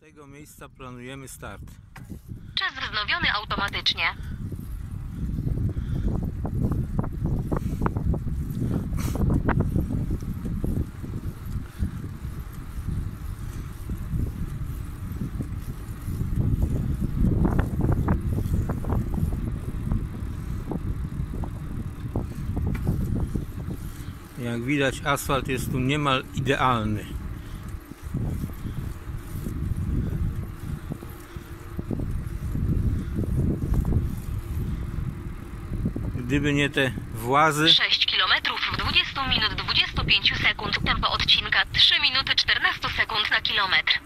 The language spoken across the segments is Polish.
tego miejsca planujemy start. Czas wznowiony automatycznie. Jak widać asfalt jest tu niemal idealny. Gdyby nie te włazy, 6 km w 20 minut 25 sekund. Tempo odcinka 3 minuty 14 sekund na kilometr.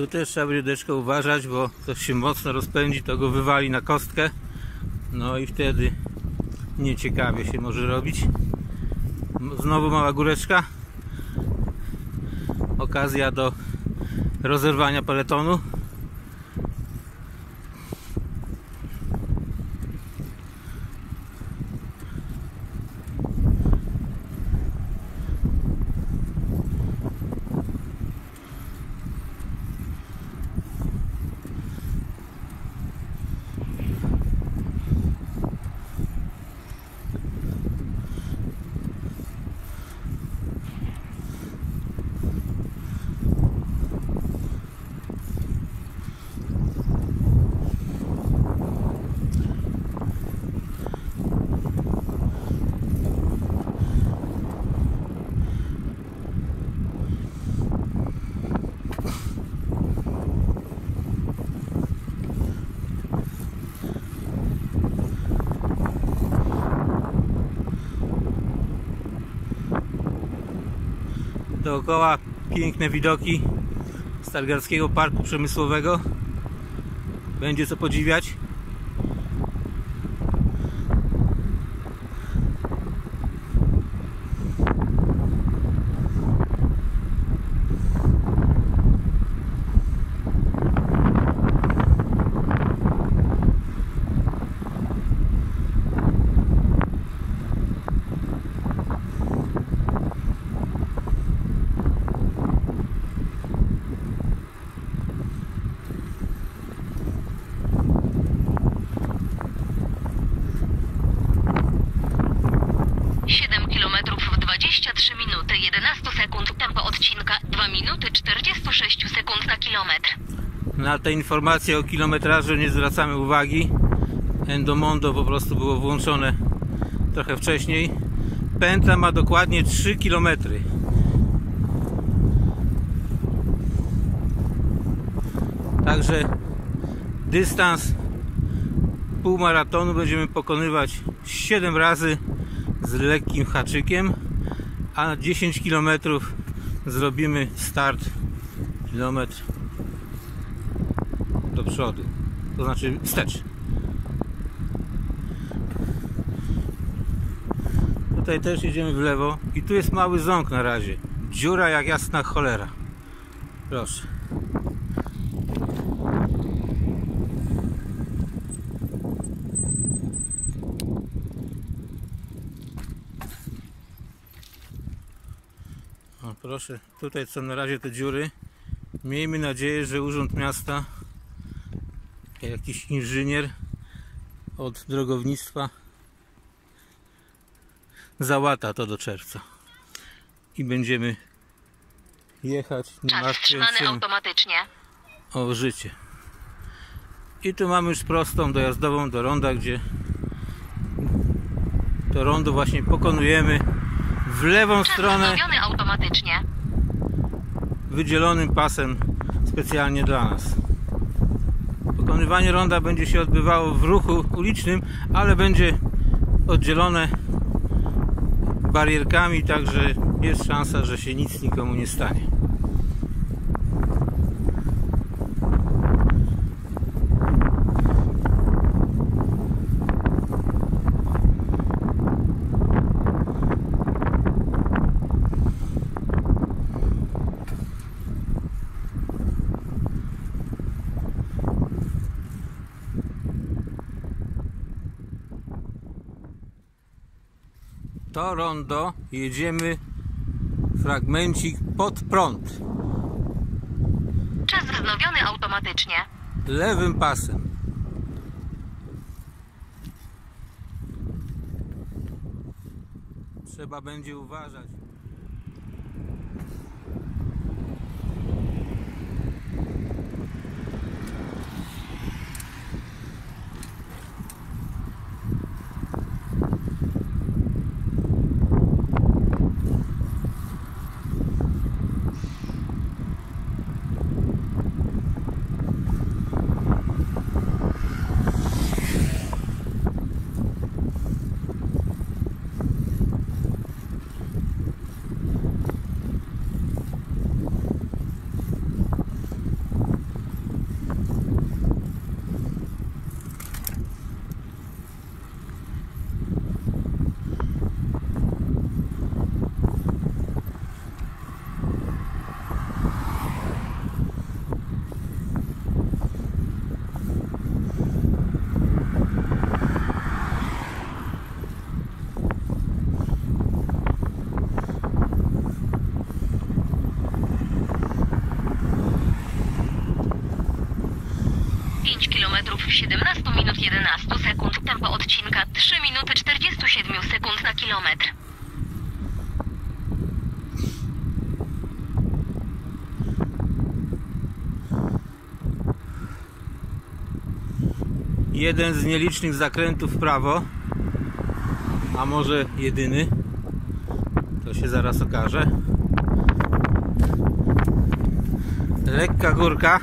Tu też trzeba będzie deczko uważać, bo ktoś się mocno rozpędzi, to go wywali na kostkę. No i wtedy nieciekawie się może robić. Znowu mała góreczka. Okazja do rozerwania peletonu. Dookoła piękne widoki Stargardzkiego Parku Przemysłowego. Będzie co podziwiać. Siedem kilometrów w 23 minuty 11 sekund. Tempo odcinka 2 minuty 46 sekund na kilometr. Na te informacje o kilometrażu nie zwracamy uwagi. Endomondo po prostu było włączone trochę wcześniej. Pętla ma dokładnie 3 km. Także dystans półmaratonu będziemy pokonywać 7 razy z lekkim haczykiem, a na 10 km zrobimy start kilometr przodu, to znaczy wstecz. Tutaj też jedziemy w lewo i tu jest mały ząg na razie. Dziura jak jasna cholera. Proszę. O, proszę, tutaj są na razie te dziury. Miejmy nadzieję, że Urząd Miasta, jakiś inżynier od drogownictwa załata to do czerwca. I będziemy jechać, Czas wstrzymany automatycznie. o życie. I tu mamy już prostą dojazdową do ronda, gdzie to rondo właśnie pokonujemy w lewą Czas stronę automatycznie. wydzielonym pasem specjalnie dla nas. Pokonywanie ronda będzie się odbywało w ruchu ulicznym, ale będzie oddzielone barierkami, także jest szansa, że się nic nikomu nie stanie. To rondo jedziemy fragmencik pod prąd, Czas wznowiony automatycznie. lewym pasem. Trzeba będzie uważać. Pięć kilometrów w 17 minut 11 sekund. Tempo odcinka 3 minuty 47 sekund na kilometr. Jeden z nielicznych zakrętów w prawo, a może jedyny. To się zaraz okaże. Lekka górka.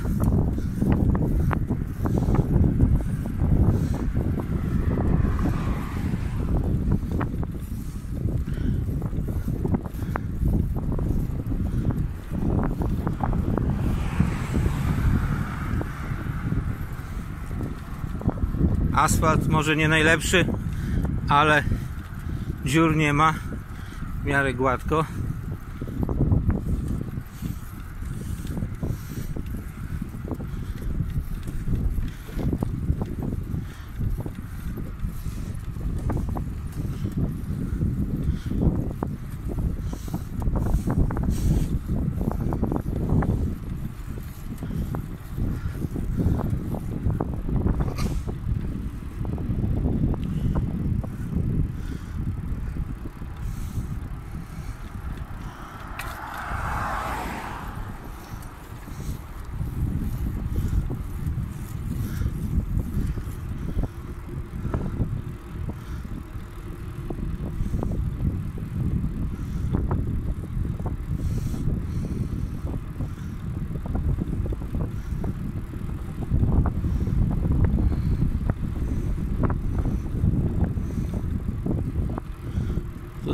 Asfalt może nie najlepszy, ale dziur nie ma. W miarę gładko.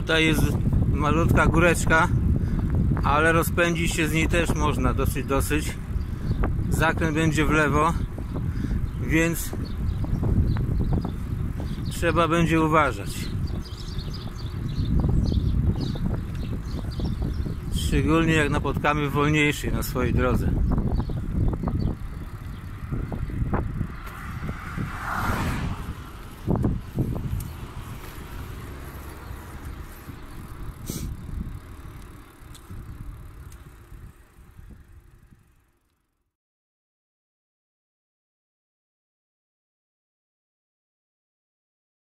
Tutaj jest malutka góreczka, ale rozpędzić się z niej też można dosyć, dosyć. Zakręt będzie w lewo, więc trzeba będzie uważać. Szczególnie jak napotkamy wolniejszych na swojej drodze.